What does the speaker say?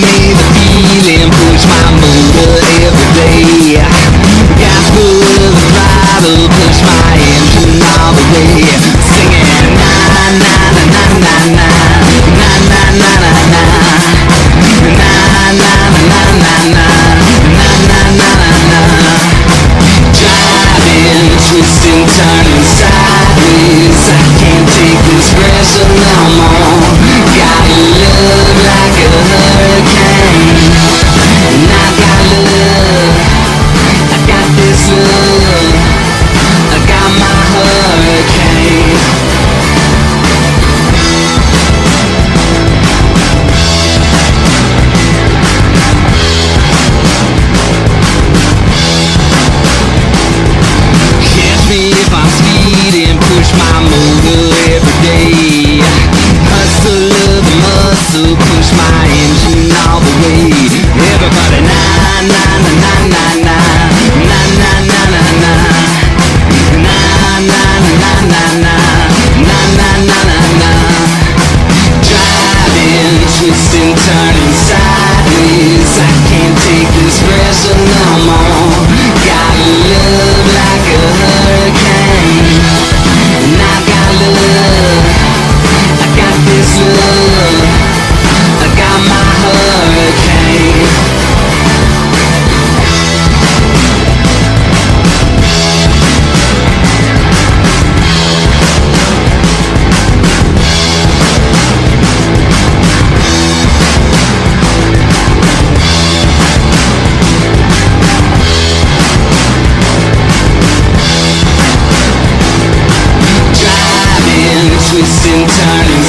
me the feeling, push my motor every day. love muscle Push my engine all the way Everybody na na na na na na Na na na na na Na na na na twisting in time.